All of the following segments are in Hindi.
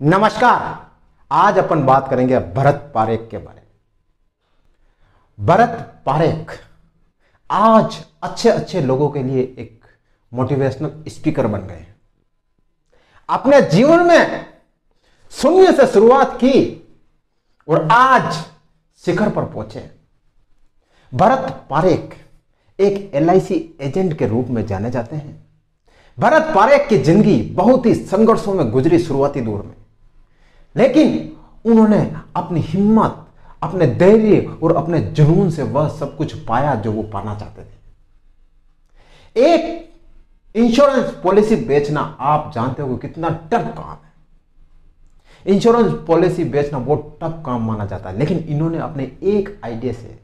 नमस्कार। आज अपन बात करेंगे भरत पारेख के बारे में। भरत पारेख आज अच्छे अच्छे लोगों के लिए एक मोटिवेशनल स्पीकर बन गए। अपने जीवन में शून्य से शुरुआत की और आज शिखर पर पहुँचे। भरत पारेख एक एलआईसी एजेंट के रूप में जाने जाते हैं। भरत पारेख की ज़िंदगी बहुत ही संघर्षों में गुजरी, शुरुआती दौर में। लेकिन उन्होंने अपनी हिम्मत, अपने धैर्य और अपने जुनून से वह सब कुछ पाया जो वो पाना चाहते थे। एक इंश्योरेंस पॉलिसी बेचना आप जानते हो कितना टफ काम है। इंश्योरेंस पॉलिसी बेचना बहुत टफ काम माना जाता है, लेकिन इन्होंने अपने एक आइडिया से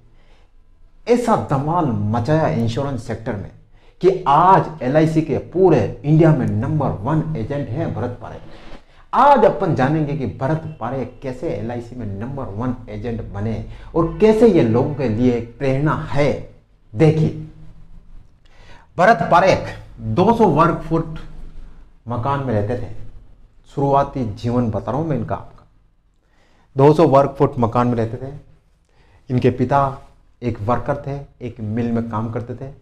ऐसा धमाल मचाया इंश्योरेंस सेक्टर में कि आज LIC के पूरे इंडिया में नंबर वन एजेंट है भरत पारेख। आज अपन जानेंगे कि भरत पारे कैसे एलआईसी में नंबर वन एजेंट बने और कैसे ये लोगों के लिए एक प्रेरणा है। देखिए, भरत पारेख 200 वर्ग फुट मकान में रहते थे। शुरुआती जीवन बता रहा हूँ मैं इनका आपका। 200 वर्ग फुट मकान में रहते थे। इनके पिता एक वर्कर थे, एक मिल में काम करते थे।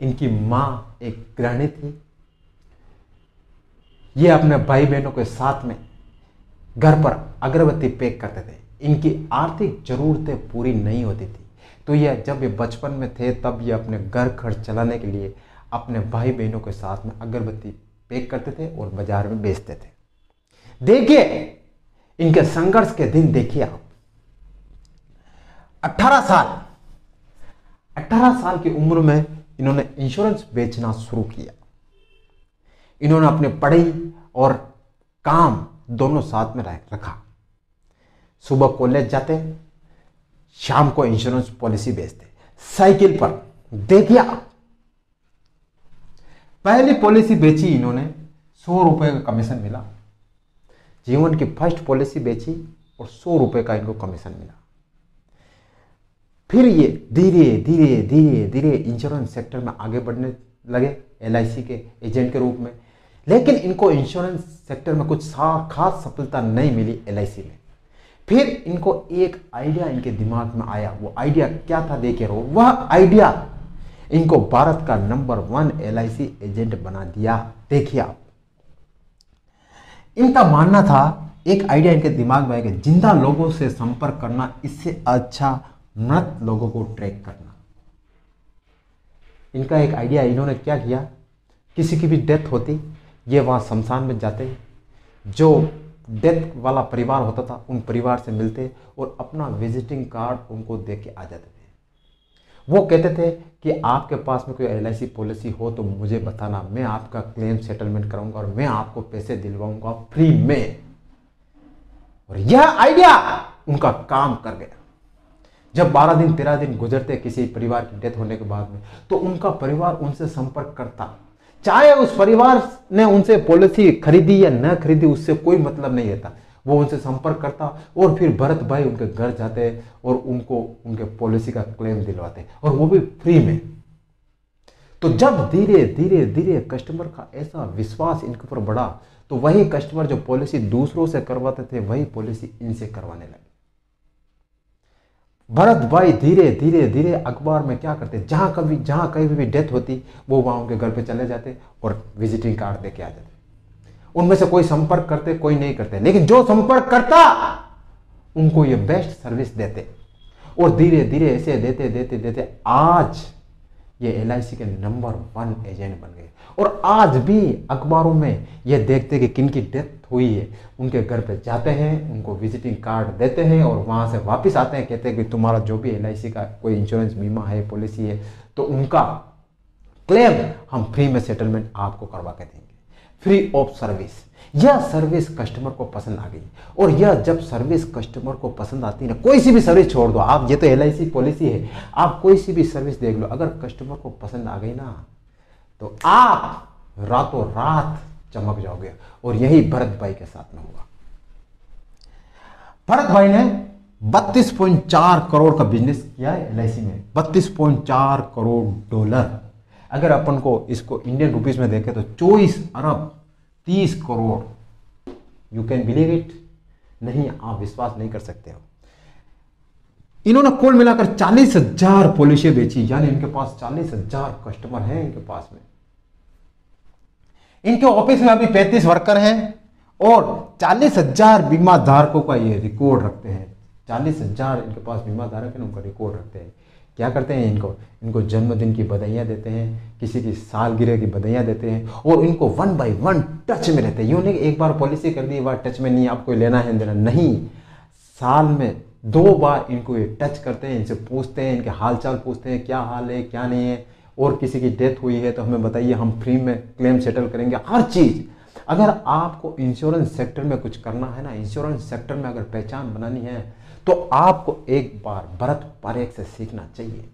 इनकी माँ एक गृहिणी थी। ये अपने भाई बहनों के साथ में घर पर अगरबत्ती पैक करते थे। इनकी आर्थिक जरूरतें पूरी नहीं होती थी। तो ये जब ये बचपन में थे, तब ये अपने घर खर्च चलाने के लिए अपने भाई बहनों के साथ में अगरबत्ती पैक करते थे और बाज़ार में बेचते थे। देखिए, इनके संघर्ष के दिन देखिए आप। 18 साल 18 साल की उम्र में इन्होंने इंश्योरेंस बेचना शुरू किया। इन्होंने अपने पढ़ाई और काम दोनों साथ में रखा। सुबह कॉलेज जाते, शाम को इंश्योरेंस पॉलिसी बेचते साइकिल पर देखिए पहली पॉलिसी बेची इन्होंने, सौ रुपए का कमीशन मिला। जीवन की फ़र्स्ट पॉलिसी बेची और सौ रुपए का इनको कमीशन मिला। फिर ये धीरे धीरे धीरे धीरे इंश्योरेंस सेक्टर में आगे बढ़ने लगे LIC के एजेंट के रूप में। लेकिन इनको इंश्योरेंस सेक्टर में कुछ खास सफलता नहीं मिली एलआईसी में। फिर इनको एक आइडिया इनके दिमाग में आया। वो आइडिया क्या था देखे रहो वह आइडिया इनको भारत का नंबर वन एलआईसी एजेंट बना दिया। देखिए आप। इनका मानना था, एक आइडिया इनके दिमाग में आएगा ज़िंदा लोगों से संपर्क करना, इससे अच्छा मृत लोगों को ट्रैक करना। इनका एक आइडिया इन्होंने क्या किया? किसी की भी डेथ होती ये वहाँ शमशान में जाते जो डेथ वाला परिवार होता था, उन परिवार से मिलते और अपना विजिटिंग कार्ड उनको दे के आ जाते थे। वो कहते थे कि आपके पास में कोई एलआईसी पॉलिसी हो तो मुझे बताना, मैं आपका क्लेम सेटलमेंट कराऊँगा और मैं आपको पैसे दिलवाऊँगा फ्री में। और यह आइडिया उनका काम कर गया। जब 12 दिन 13 दिन गुजरते किसी परिवार की डेथ होने के बाद में तो उनका परिवार उनसे संपर्क करता। चाहे उस परिवार ने उनसे पॉलिसी खरीदी या न खरीदी, उससे कोई मतलब नहीं रहता। वो उनसे संपर्क करता और फिर भरत भाई उनके घर जाते और उनको, उनके पॉलिसी का क्लेम दिलवाते और वो भी फ्री में। तो जब धीरे धीरे धीरे कस्टमर का ऐसा विश्वास इनके ऊपर बढ़ा तो वही कस्टमर जो पॉलिसी दूसरों से करवाते थे, वही पॉलिसी इनसे करवाने लगे। भरत भाई धीरे धीरे धीरे अखबार में क्या करते? जहाँ कभी जहाँ कभी भी डेथ होती, वो वहाँ उनके घर पे चले जाते और विजिटिंग कार्ड दे के आ जाते। उनमें से कोई संपर्क करते, कोई नहीं करते। लेकिन जो संपर्क करता, उनको ये बेस्ट सर्विस देते। और धीरे धीरे ऐसे देते देते देते, आज ये एलआईसी के नंबर वन एजेंट बन गए। और आज भी अखबारों में ये देखते कि किन की डेथ हुई है। उनके घर पे जाते हैं, उनको विजिटिंग कार्ड देते हैं और वहाँ से वापस आते हैं, कहते हैं कि तुम्हारा जो भी एल का कोई इंश्योरेंस बीमा है पॉलिसी है तो उनका क्लेम हम फ्री में सेटलमेंट आपको करवा के देंगे। फ्री ऑफ़ सर्विस यह सर्विस कस्टमर को पसंद आ गई। और यह जब सर्विस कस्टमर को पसंद आती है ना, कोई सी भी सर्विस छोड़ दो। आप, ये तो LIC पॉलिसी है। आप कोई सी भी सर्विस देख लो। अगर कस्टमर को पसंद आ गई ना तो आप रातों रात चमक जाओगे। और यही भरत भाई के साथ में हुआ। भरत भाई ने 32.4 करोड़ का बिज़नेस किया है एल में। 32.4 करोड़ डॉलर अगर अपन को इसको इंडियन रुपीस में देखें तो 24 अरब 30 crore. You can believe it नहीं, आप विश्वास नहीं कर सकते हो। इन्होंने कुल मिलाकर चालीस हज़ार पॉलिसी बेची। यानी इनके पास चालीस हज़ार कस्टमर हैं इनके पास में। इनके ऑफ़िस में अभी पैंतीस वर्कर हैं और चालीस हज़ार बीमा धारकों का ये रिकॉर्ड रखते हैं। चालीस हज़ार इनके पास बीमा धारक है, उनका रिकॉर्ड रखते हैं। क्या करते हैं इनको? इनको जन्मदिन की बधाइयाँ देते हैं, किसी की सालगिरह की बधाइयाँ देते हैं, और इनको वन बाय वन टच में रहते हैं। यूँ नहीं एक बार पॉलिसी कर दी बार टच में नहीं, आपको लेना है, देना नहीं। साल में दो बार इनको ये टच करते हैं, इनसे पूछते हैं, इनके हाल चाल पूछते हैं, क्या हाल है, क्या नहीं है, और किसी की डेथ हुई है तो हमें बताइए, हम फ्री में क्लेम सेटल करेंगे, हर चीज़। अगर आपको इंश्योरेंस सेक्टर में कुछ करना है ना इंश्योरेंस सेक्टर में अगर पहचान बनानी है तो आपको एक बार भरत परेख से सीखना चाहिए।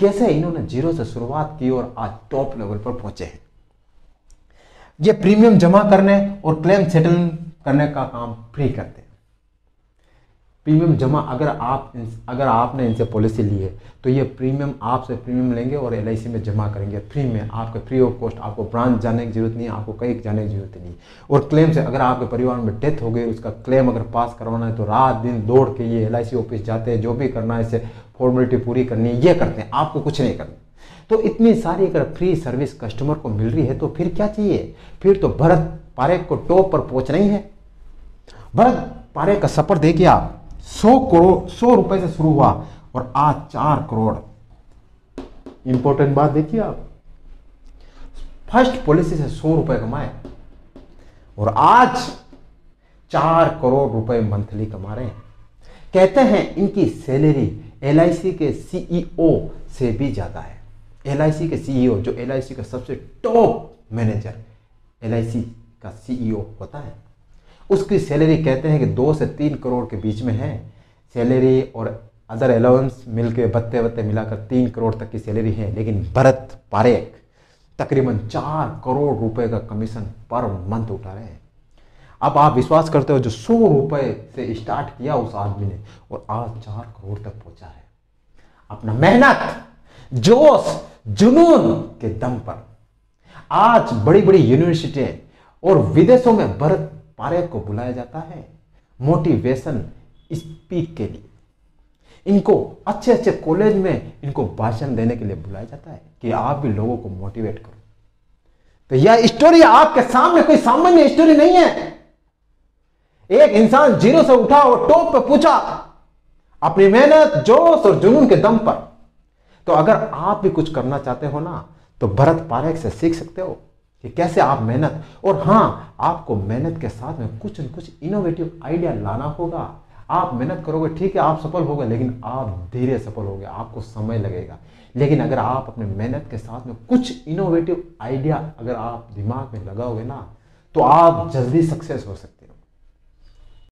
कैसे इन्होंने ज़ीरो से शुरुआत की और आज टॉप लेवल पर पहुँचे हैं। ये प्रीमियम जमा करने और क्लेम सेटल करने का काम फ्री करते हैं। प्रीमियम जमा अगर आप अगर आपने इनसे पॉलिसी ली है तो ये प्रीमियम आपसे प्रीमियम लेंगे और एलआईसी में जमा करेंगे। फ्री में, आपके फ्री ऑफ़ कॉस्ट आपको ब्रांच जाने की ज़रूरत नहीं है, आपको कहीं जाने की ज़रूरत नहीं और क्लेम से अगर आपके परिवार में डेथ हो गई, उसका क्लेम अगर पास करवाना है तो रात दिन दौड़ के ये एलआईसी ऑफ़िस जाते हैं, जो भी करना है, इसे फॉर्मेलिटी पूरी करनी है, ये करते हैं, आपको कुछ नहीं करना तो इतनी सारी अगर फ्री सर्विस कस्टमर को मिल रही है तो फिर क्या चाहिए? फिर तो भरत पारेख को टॉप पर पहुँचना ही है। भरत पारेख का सफ़र देखिए आप। सौ करोड़, सौ रुपए से शुरू हुआ और आज चार करोड़। इंपॉर्टेंट बात देखिए आप। फ़र्स्ट पॉलिसी से सौ रुपए कमाए और आज चार करोड़ रुपए मंथली कमा रहे हैं। कहते हैं इनकी सैलरी एलआईसी के सीईओ से भी ज़्यादा है। एलआईसी के सीईओ जो एलआईसी का सबसे टॉप मैनेजर एलआईसी का सीईओ होता है। उसकी सैलरी कहते हैं कि दो से तीन करोड़ के बीच में है। सैलरी और अदर अलाउंस मिल के बत्ते बत्ते मिलाकर तीन करोड़ तक की सैलरी है, लेकिन भरत पारेख तकरीबन चार करोड़ रुपए का कमीशन पर मंथ उठा रहे हैं। अब आप विश्वास करते हो जो सौ रुपए से स्टार्ट किया उस आदमी ने और आज चार करोड़ तक पहुँचा है। अपना मेहनत, जोश, जुनून के दम पर। आज बड़ी बड़ी यूनिवर्सिटी और विदेशों में भरत पारेख को बुलाया जाता है मोटिवेशन स्पीक के लिए। इनको अच्छे अच्छे कॉलेज में इनको भाषण देने के लिए बुलाया जाता है कि आप भी लोगों को मोटिवेट करो। तो यह स्टोरी आपके सामने कोई सामान्य स्टोरी नहीं है। एक इंसान ज़ीरो से उठा और टॉप पे पूछा, अपनी मेहनत, जोश और जुनून के दम पर। तो अगर आप भी कुछ करना चाहते हो ना तो भरत पारेख से सीख सकते हो। कि कैसे आप मेहनत, और हाँ आपको मेहनत के साथ में कुछ न कुछ इनोवेटिव आइडिया लाना होगा। आप मेहनत करोगे, ठीक है, आप सफल होगे, लेकिन आप धीरे सफल होगे, आपको समय लगेगा। लेकिन अगर आप अपने मेहनत के साथ में कुछ इनोवेटिव आइडिया अगर आप दिमाग में लगाओगे ना तो आप जल्दी सक्सेस हो सकते